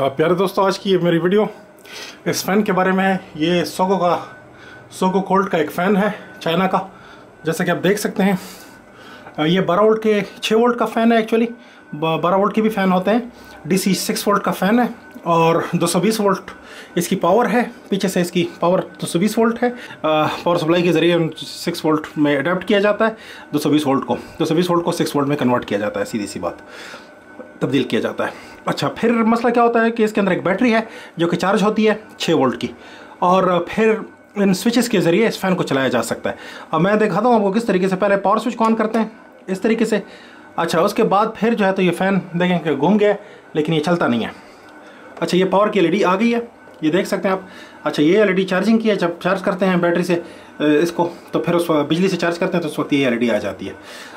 प्यारे दोस्तों, आज की ये मेरी वीडियो। इस फ़ैन के बारे में है ये सोगो का सोगो कोल्ड का एक फ़ैन है चाइना का। जैसा कि आप देख सकते हैं ये बारह वोल्ट के छः वोल्ट का फ़ैन है एक्चुअली बारह वोल्ट के भी फ़ैन होते हैं। डीसी सिक्स वोल्ट का फ़ैन है और 220 वोल्ट इसकी पावर है। पीछे से इसकी पावर 220 वोल्ट है। पावर सप्लाई के ज़रिए 6 वोल्ट में अडेप्ट किया जाता है। 220 वोल्ट को 220 वोल्ट को 6 वोल्ट में कन्वर्ट किया जाता है, सीधी सी बात। तब्दील किया जाता है। अच्छा फिर मसला क्या होता है कि इसके अंदर एक बैटरी है जो कि चार्ज होती है छः वोल्ट की। और फिर इन स्विचेस के ज़रिए इस फ़ैन को चलाया जा सकता है। अब मैं दिखाता हूँ आपको किस तरीके से पहले पावर स्विच ऑन करते हैं। इस तरीके से। अच्छा उसके बाद फिर जो है तो ये फ़ैन देखें कि घूम गया लेकिन ये चलता नहीं है। अच्छा ये पावर की एलईडी आ गई है। ये देख सकते हैं आप। अच्छा ये एलईडी चार्जिंग की है, जब चार्ज करते हैं बैटरी से इसको तो फिर उस बिजली से चार्ज करते हैं तो उस वक्त ये एलईडी आ जाती है।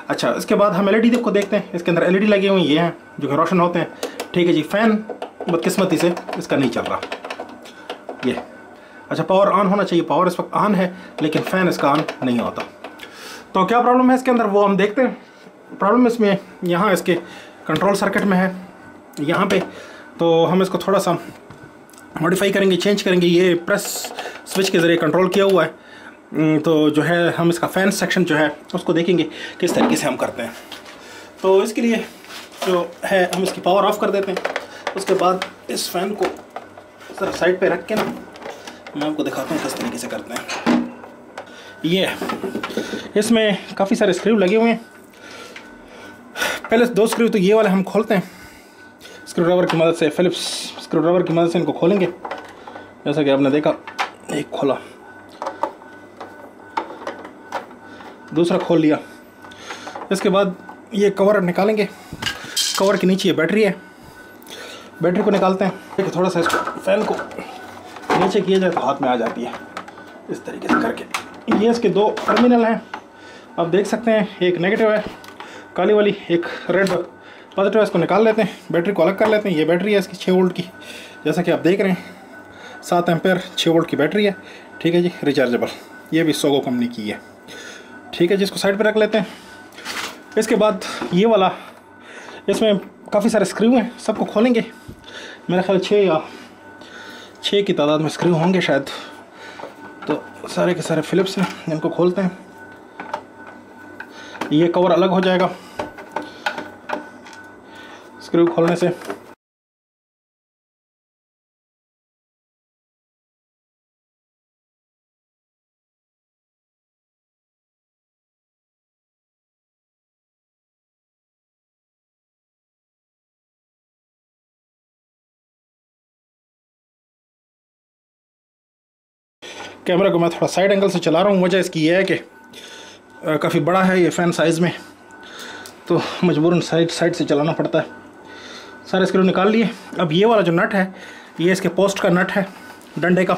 अच्छा इसके बाद हम एलईडी को देखते हैं। इसके अंदर एलईडी लगे हुए ये हैं, जो कि रोशन होते हैं। ठीक है जी फ़ैन बदकिस्मती से इसका नहीं चल रहा। ये। अच्छा पावर ऑन होना चाहिए पावर इस वक्त ऑन है, लेकिन फ़ैन इसका ऑन नहीं होता। तो क्या प्रॉब्लम है इसके अंदर? वो हम देखते हैं। प्रॉब्लम इसमें, यहाँ इसके कंट्रोल सर्किट में है, यहाँ पे। तो हम इसको थोड़ा सा मॉडिफाई करेंगे चेंज करेंगे ये प्रेस स्विच के ज़रिए कंट्रोल किया हुआ है। हम्म, तो जो है हम इसका फ़ैन सेक्शन जो है उसको देखेंगे किस तरीके से हम करते हैं। तो इसके लिए जो है हम इसकी पावर ऑफ़ कर देते हैं। उसके बाद इस फ़ैन को ज़रा साइड पे रख के ना मैं आपको दिखाता हूँ किस तरीके से करते हैं। ये। इसमें काफ़ी सारे स्क्रू लगे हुए हैं। पहले दो स्क्रू तो ये वाले हम खोलते हैं। स्क्रू ड्राइवर की मदद से फिलिप्स स्क्रू ड्राइवर की मदद से इनको खोलेंगे। जैसा कि आपने देखा, एक खोला। दूसरा खोल लिया। इसके बाद ये कवर निकालेंगे। कवर के नीचे ये बैटरी है। बैटरी को निकालते हैं। थोड़ा सा इसको फ़ैन को नीचे किया जाए तो हाथ में आ जाती है। इस तरीके से करके। ये इसके दो टर्मिनल हैं। आप देख सकते हैं, एक नेगेटिव है, काली वाली एक रेड। पॉजिटिव है, इसको निकाल लेते हैं। बैटरी को अलग कर लेते हैं। ये बैटरी है इसकी छः वोल्ट की। जैसा कि आप देख रहे हैं, सात एम्पेयर छः वोल्ट की बैटरी है। ठीक है जी रिचार्जेबल ये भी सोगो कंपनी की है। ठीक है जी, इसको साइड पर रख लेते हैं। इसके बाद ये वाला, इसमें काफ़ी सारे स्क्रू हैं, सबको खोलेंगे। मेरा ख्याल छः या छः की तादाद में स्क्रू होंगे शायद। तो सारे के सारे फिलिप्स हैं, इनको खोलते हैं। ये कवर अलग हो जाएगा। स्क्रू खोलने से कैमरा को मैं थोड़ा साइड एंगल से चला रहा हूँ, वजह इसकी ये है कि काफ़ी बड़ा है ये फ़ैन साइज़ में। तो मजबूरन साइड साइड से चलाना पड़ता है। सारे स्क्रू निकाल लिए। अब ये वाला जो नट है, ये इसके पोस्ट का नट है, डंडे का,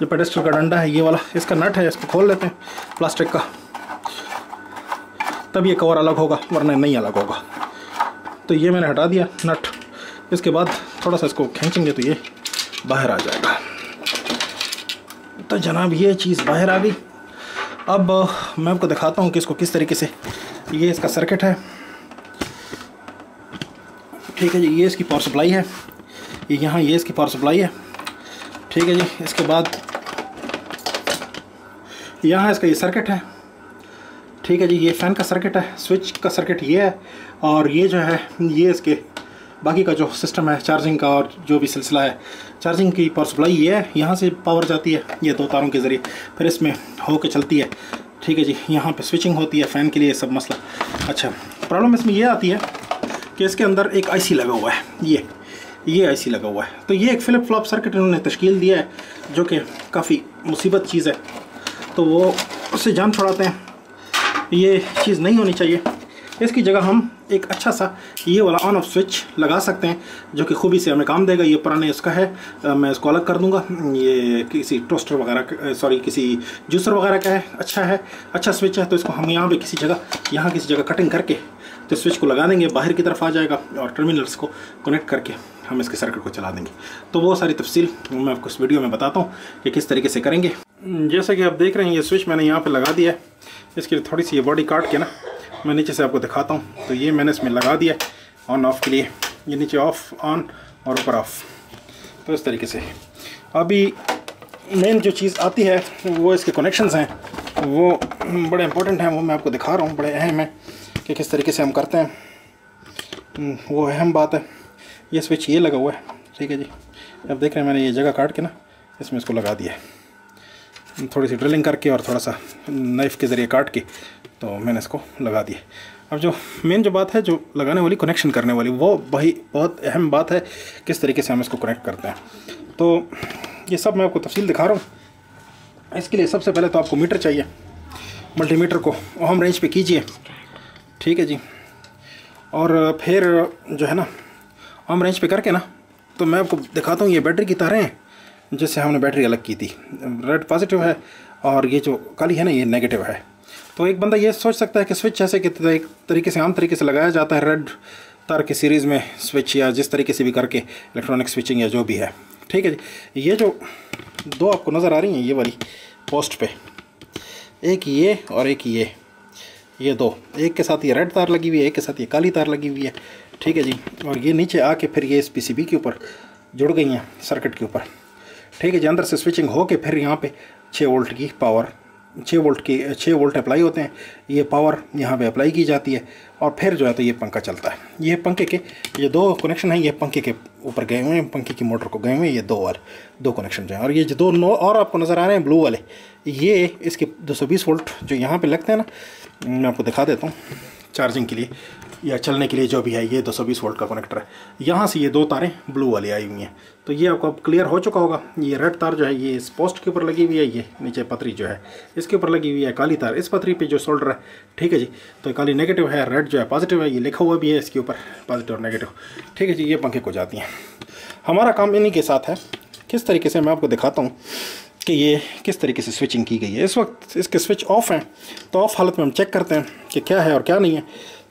जो पेडेस्टल का डंडा है, ये वाला इसका नट है, इसको खोल लेते हैं प्लास्टिक का। तब ये कवर अलग होगा, वरना नहीं अलग होगा। तो ये मैंने हटा दिया नट इसके बाद थोड़ा सा इसको खींचेंगे तो ये बाहर आ जाएगा। तो जनाब ये चीज़ बाहर आ गई। अब मैं आपको दिखाता हूँ कि इसको किस तरीके से ये इसका सर्किट है। ठीक है जी, ये इसकी पावर सप्लाई है। ये यहाँ ये इसकी पावर सप्लाई है। ठीक है जी, इसके बाद यहाँ इसका ये सर्किट है। ठीक है जी, ये फ़ैन का सर्किट है स्विच का सर्किट ये है और ये जो है, ये इसके बाकी का जो सिस्टम है चार्जिंग का और जो भी सिलसिला है चार्जिंग की पावर सप्लाई ये है, यहाँ से पावर जाती है, ये दो तारों के ज़रिए, फिर इसमें हो के चलती है। ठीक है जी, यहाँ पे स्विचिंग होती है फ़ैन के लिए सब मसला। अच्छा प्रॉब्लम इसमें ये आती है कि इसके अंदर एक आईसी लगा हुआ है, ये ये आईसी लगा हुआ है। तो ये एक फ्लिप फ्लॉप सर्किट इन्होंने तश्कील दिया है, जो कि काफ़ी मुसीबत चीज़ है। तो वो उससे जान छुड़ाते हैं, ये चीज़ नहीं होनी चाहिए। इसकी जगह हम एक अच्छा सा ये वाला ऑन ऑफ़ स्विच लगा सकते हैं, जो कि खूबी से हमें काम देगा। ये पुराने इसका है मैं इसको अलग कर दूँगा। ये किसी टोस्टर वगैरह सॉरी किसी जूसर वगैरह का है अच्छा है अच्छा स्विच है तो इसको हम यहाँ पे किसी जगह, यहाँ किसी जगह कटिंग करके तो स्विच को लगा देंगे, बाहर की तरफ़ आ जाएगा, और टर्मिनल्स को कनेक्ट करके हम इसके सर्किट को चला देंगे। तो वो सारी तफसील मैं आपको इस वीडियो में बताता हूँ कि किस तरीके से करेंगे। जैसा कि आप देख रहे हैं, ये स्विच मैंने यहाँ पे लगा दिया है। इसके लिए थोड़ी सी ये बॉडी काट के ना मैं नीचे से आपको दिखाता हूँ। तो ये मैंने इसमें लगा दिया ऑन ऑफ़ के लिए। ये नीचे ऑफ़ ऑन और ऊपर ऑफ़ तो इस तरीके से। अभी मेन जो चीज़ आती है वो इसके कनेक्शंस हैं। वो बड़े इंपॉर्टेंट हैं वो मैं आपको दिखा रहा हूँ। बड़े अहम हैं कि किस तरीके से हम करते हैं। हम्म, वो अहम बात है। ये स्विच ये लगा हुआ है। ठीक है जी। अब देख रहे हैं मैंने ये जगह काट के ना इसमें इसको लगा दिया है। थोड़ी सी ड्रिलिंग करके और थोड़ा सा नाइफ़ के ज़रिए काट के तो मैंने इसको लगा दिया। अब जो मेन जो बात है, जो लगाने वाली कनेक्शन करने वाली, वो वही बहुत अहम बात है, किस तरीके से हम इसको कनेक्ट करते हैं। तो ये सब मैं आपको तफसील दिखा रहा हूँ। इसके लिए सबसे पहले तो आपको मीटर चाहिए। मल्टीमीटर को ओहम रेंज पे कीजिए। ठीक है जी। और फिर जो है ना ओहम रेंज पे करके ना तो मैं आपको दिखाता हूँ, ये बैटरी की तारें हैं। जिससे हमने बैटरी अलग की थी। रेड पॉजिटिव है और ये जो काली है ना, ये नेगेटिव है। तो एक बंदा ये सोच सकता है कि स्विच जैसे कि एक तरीके से आम तरीके से लगाया जाता है रेड तार की सीरीज़ में स्विच या जिस तरीके से भी करके इलेक्ट्रॉनिक स्विचिंग या जो भी है। ठीक है जी। ये जो दो आपको नज़र आ रही हैं, ये वाली पोस्ट पे। एक ये और एक ये। ये दो। एक के साथ ये रेड तार लगी हुई है, एक के साथ ये काली तार लगी हुई है। ठीक है जी। और ये नीचे आके फिर ये इस पीसीबी के ऊपर जुड़ गई हैं सर्किट के ऊपर। ठीक है जी, अंदर से स्विचिंग हो के फिर यहाँ पे छः वोल्ट की पावर छः वोल्ट की छः वोल्ट अप्लाई होते हैं। ये पावर यहाँ पे अप्लाई की जाती है और फिर जो है तो ये पंखा चलता है। ये पंखे के, ये दो कनेक्शन हैं, ये पंखे के ऊपर गए हुए हैं, पंखे की मोटर को गए हुए हैं, ये दो वाले दो कनेक्शन जो हैं। और ये जो दो नो और आपको नज़र आ रहे हैं ब्लू वाले, ये इसके 220 वोल्ट जो यहाँ पे लगते हैं ना, मैं आपको दिखा देता हूँ। चार्जिंग के लिए या चलने के लिए जो भी है, ये 220 वोल्ट का कनेक्टर है। यहाँ से ये दो तारें ब्लू वाली आई हुई हैं। तो ये आपको अब क्लियर हो चुका होगा। ये रेड तार जो है, ये इस पोस्ट के ऊपर लगी हुई है, ये नीचे पतरी जो है, इसके ऊपर लगी हुई है काली तार। इस पतरी पे जो सोल्डर है, ठीक है जी? तो काली नेगेटिव है रेड जो है पॉजिटिव है, ये लिखा हुआ भी है इसके ऊपर पॉजिटिव और नेगेटिव ठीक है जी, ये पंखे को जाती हैं। हमारा काम इन्हीं के साथ है। किस तरीके से मैं आपको दिखाता हूँ। कि ये किस तरीके से स्विचिंग की गई है। इस वक्त इसके स्विच ऑफ़ हैं तो ऑफ़ हालत में हम चेक करते हैं कि क्या है और क्या नहीं है।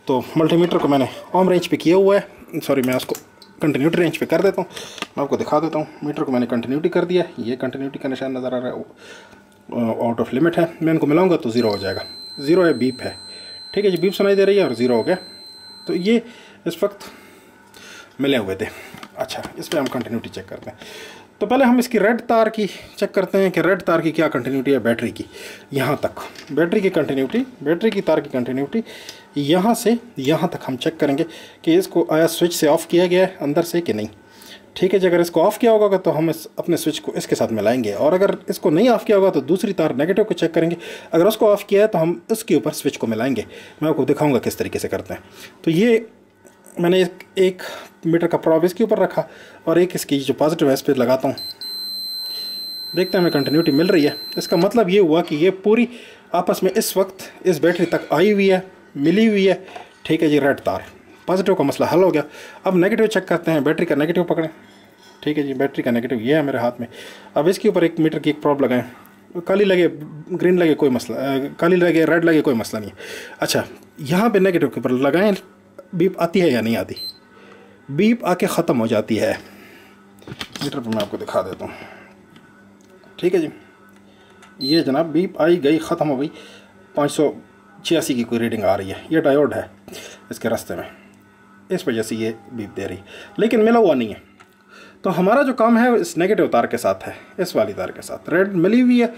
तो मल्टीमीटर को मैंने ऑम रेंज पे किया हुआ है। सॉरी मैं उसको कंटिन्यूटी रेंज पे कर देता हूँ। मैं आपको दिखा देता हूँ। मीटर को मैंने कंटिन्यूटी कर दिया ये कंटिन्यूटी का निशान नज़र आ रहा है। आउट ऑफ़ लिमिट है। मैं इनको मिलाऊँगा तो ज़ीरो हो जाएगा। ज़ीरो है बीप है। ठीक है जी बीप सुनाई दे रही है और ज़ीरो हो गया। तो ये इस वक्त मिले हुए थे। अच्छा इस पर हम कंटिन्यूटी चेक करते हैं। तो पहले हम इसकी रेड तार की चेक करते हैं कि रेड तार की क्या कंटिन्यूटी है बैटरी की। यहाँ तक। बैटरी की कंटिन्यूटी बैटरी की तार की कंटिन्यूटी यहाँ से यहाँ तक हम चेक करेंगे कि इसको आया स्विच से ऑफ़ किया गया है, अंदर से कि नहीं। ठीक है जी, अगर इसको ऑफ़ किया होगा तो हम इस, अपने स्विच को इसके साथ मिलाएँगे। और अगर इसको नहीं ऑफ़ किया होगा तो दूसरी तार नेगेटिव को चेक करेंगे। अगर उसको ऑफ़ किया है तो हम इसके ऊपर स्विच को मिलाएँगे। मैं आपको दिखाऊँगा किस तरीके से करते हैं। तो ये मैंने एक, एक मीटर का प्रॉब इसके ऊपर रखा और एक इसकी जो पॉजिटिव है इस पर लगाता हूँ। देखते हैं हमें कंटिन्यूटी मिल रही है। इसका मतलब ये हुआ कि ये पूरी आपस में इस वक्त इस बैटरी तक आई हुई है मिली हुई है। ठीक है जी रेड तार पॉजिटिव का मसला हल हो गया। अब नेगेटिव चेक करते हैं बैटरी का नेगेटिव पकड़ें। ठीक है जी बैटरी का नेगेटिव ये है मेरे हाथ में। अब इसके ऊपर एक मीटर की एक प्रॉब लगाएँ। काली लगे ग्रीन लगे कोई मसला काली लगे रेड लगे कोई मसला नहीं अच्छा यहाँ पे नेगेटिव के ऊपर लगाएँ बीप आती है या नहीं आती? बीप आके ख़त्म हो जाती है। मीटर पर मैं आपको दिखा देता हूँ। ठीक है जी? ये जनाब बीप आई, गई, ख़त्म हो गई। पाँच सौ छियासी की कोई रीडिंग आ रही है। ये डायोड है इसके रास्ते में। इस वजह से ये बीप दे रही। लेकिन मिला हुआ नहीं है। तो हमारा जो काम है, इस नेगेटिव तार के साथ है। इस वाली तार के साथ। रेड मिली हुई है।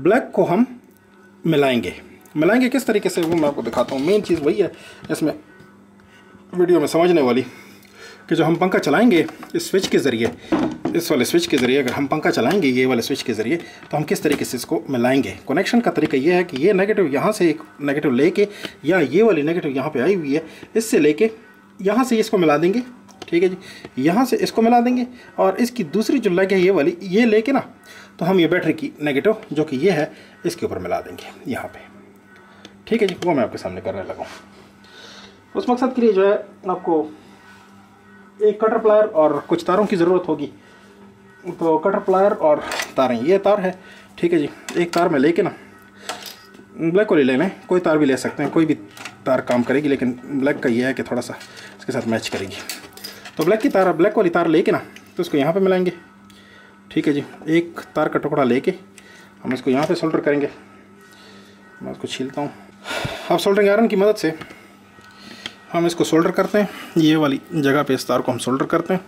ब्लैक को हम मिलाएँगे। मिलाएँगे किस तरीके से वो मैं आपको दिखाता हूँ। मेन चीज़ वही है। इसमें वीडियो में समझने वाली कि जो हम पंखा चलाएँगे इस स्विच के ज़रिए, इस वाले स्विच के ज़रिए अगर हम पंखा चलाएँगे, ये वाले स्विच के ज़रिए तो हम किस तरीके से इसको मिलाएँगे? कनेक्शन का तरीका ये है कि ये नेगेटिव यहाँ से एक नेगेटिव लेके या ये वाली नेगेटिव यहाँ पे आई हुई है, इससे लेके यहाँ से इसको मिला देंगे, ठीक है जी? यहाँ से इसको मिला देंगे और इसकी दूसरी जो लग है ये वाली, ये लेके ना तो हम ये बैटरी की नेगेटिव जो कि ये है, इसके ऊपर मिला देंगे यहाँ पर ठीक है जी, वो मैं आपके सामने करने लगा। उस मकसद के लिए जो है आपको एक कटर प्लायर और कुछ तारों की ज़रूरत होगी। तो कटर प्लायर और तारें, ये तार है, ठीक है जी। एक तार में लेके ना ब्लैक वाली ले लें, कोई तार भी ले सकते हैं, कोई भी तार काम करेगी, लेकिन ब्लैक का ये है कि थोड़ा सा इसके साथ मैच करेगी। तो ब्लैक की तार ब्लैक वाली तार लेके ना तो उसको यहाँ पे मिलाएँगे, ठीक है जी। एक तार का टुकड़ा लेके हम इसको यहाँ पे सोल्डर करेंगे। मैं उसको छीलता हूँ। अब सोल्डरिंग आयरन की मदद से हम इसको सोल्डर करते हैं। ये वाली जगह पे इस तार को हम सोल्डर करते हैं,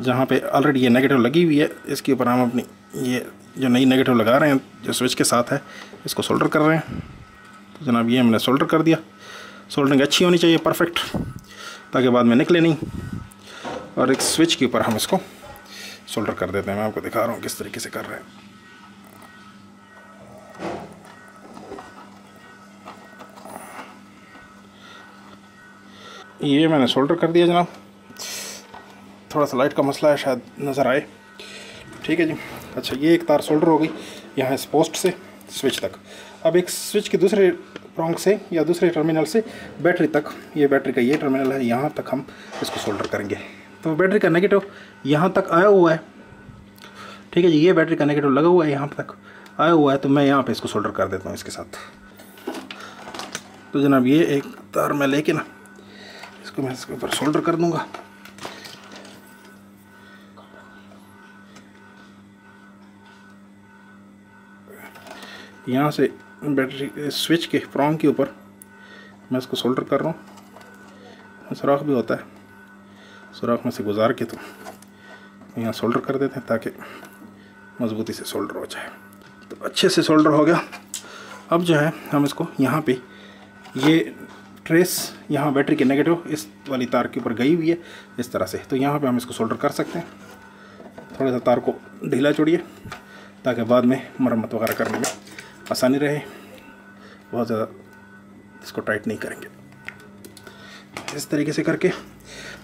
जहाँ पे ऑलरेडी ये नेगेटिव लगी हुई है। इसके ऊपर हम अपनी ये जो नई नेगेटिव लगा रहे हैं, जो स्विच के साथ है, इसको सोल्डर कर रहे हैं। तो जनाब ये हमने सोल्डर कर दिया। सोल्डरिंग अच्छी होनी चाहिए परफेक्ट ताकि बाद में निकले नहीं। और एक स्विच के ऊपर हम इसको सोल्डर कर देते हैं। मैं आपको दिखा रहा हूँ किस तरीके से कर रहे हैं। ये मैंने सोल्डर कर दिया जनाब। थोड़ा सा लाइट का मसला है, शायद नज़र आए। ठीक है जी। अच्छा ये एक तार सोल्डर हो गई यहाँ इस पोस्ट से स्विच तक। अब एक स्विच के दूसरे प्रोंग से या दूसरे टर्मिनल से बैटरी तक, ये बैटरी का ये टर्मिनल है, यहाँ तक हम इसको सोल्डर करेंगे। तो बैटरी का नेगेटिव यहाँ तक आया हुआ है। ठीक है जी, ये बैटरी का नेगेटिव लगा हुआ है यहाँ तक आया हुआ है तो मैं यहाँ पे इसको सोल्डर कर देता हूँ इसके साथ। तो जनाब, ये एक तार मैं लेके ना इसको मैं इसके ऊपर सोल्डर कर दूँगा। यहाँ से बैटरी स्विच के फ्रॉन्ग के ऊपर मैं इसको सोल्डर कर रहा हूँ। सुराख भी होता है। सुराख में से गुजार के तो यहाँ सोल्डर कर देते हैं ताकि मज़बूती से सोल्डर हो जाए। तो अच्छे से सोल्डर हो गया। अब जो है, हम इसको यहाँ पे ये ट्रेस यहाँ बैटरी के नेगेटिव इस वाली तार के ऊपर गई हुई है, इस तरह से। तो यहाँ पे हम इसको सोल्डर कर सकते हैं। थोड़ा सा तार को ढीला छोड़िए, ताकि बाद में मरम्मत वगैरह करने में आसानी रहे। बहुत ज़्यादा इसको टाइट नहीं करेंगे। इस तरीके से करके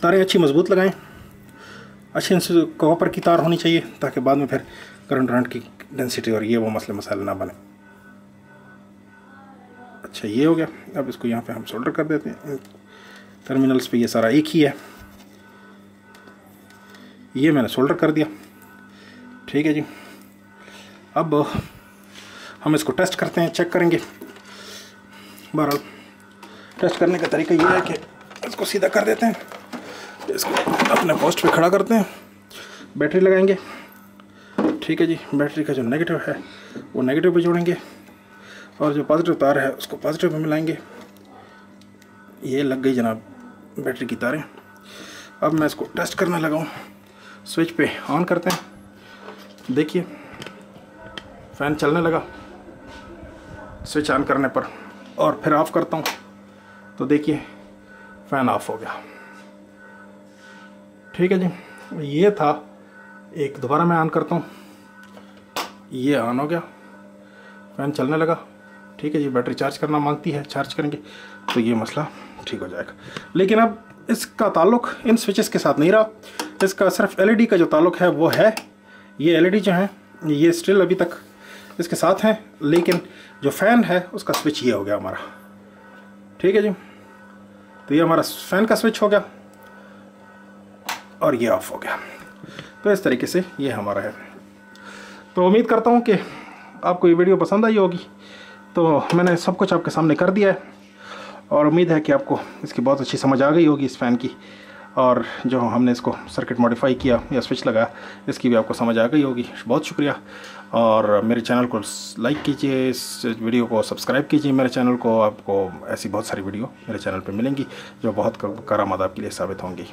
तारें अच्छी मज़बूत लगाएँ। अच्छी कॉपर की तार होनी चाहिए, ताकि बाद में फिर करंट करंट की डेंसिटी और ये वो मसले मसाले ना बने। अच्छा ये हो गया। अब इसको यहाँ पे हम सोल्डर कर देते हैं। टर्मिनल्स पे ये सारा एक ही है। ये मैंने सोल्डर कर दिया। ठीक है जी। अब हम इसको टेस्ट करते हैं चेक करेंगे। बहरहाल टेस्ट करने का तरीका ये है कि इसको सीधा कर देते हैं। इसको अपने पोस्ट पे खड़ा करते हैं। बैटरी लगाएँगे। ठीक है जी, बैटरी का जो नेगेटिव है, वो नेगेटिव पे जोड़ेंगे। और जो पॉजिटिव तार है, उसको पॉजिटिव में मिलाएँगे। ये लग गई जनाब, बैटरी की तारें। अब मैं इसको टेस्ट करने लगा हूँ। स्विच पे ऑन करते हैं। देखिए फ़ैन चलने लगा। स्विच ऑन करने पर और फिर ऑफ़ करता हूँ। तो देखिए फ़ैन ऑफ़ हो गया। ठीक है जी। ये था, एक दोबारा मैं ऑन करता हूँ। ये ऑन हो गया। फ़ैन चलने लगा। ठीक है जी बैटरी चार्ज करना मांगती है चार्ज करेंगे तो ये मसला ठीक हो जाएगा। लेकिन अब इसका ताल्लुक इन स्विचेस के साथ नहीं रहा। इसका सिर्फ़ एलईडी का जो ताल्लुक है, वो है, ये एलईडी जो है, ये स्टिल अभी तक इसके साथ हैं, लेकिन जो फ़ैन है, उसका स्विच ये हो गया हमारा। ठीक है जी? तो ये हमारा फ़ैन का स्विच हो गया, और ये ऑफ़ हो गया। तो इस तरीके से ये हमारा है। तो उम्मीद करता हूँ कि आपको ये वीडियो पसंद आई होगी। तो मैंने सब कुछ आपके सामने कर दिया है और उम्मीद है कि आपको इसकी बहुत अच्छी समझ आ गई होगी इस फ़ैन की और जो हमने इसको सर्किट मॉडिफाई किया या स्विच लगाया, इसकी भी आपको समझ आ गई होगी। बहुत शुक्रिया। और मेरे चैनल को लाइक कीजिए, इस वीडियो को सब्सक्राइब कीजिए मेरे चैनल को। आपको ऐसी बहुत सारी वीडियो मेरे चैनल पर मिलेंगी, जो बहुत करामद आपके लिए साबित होंगी।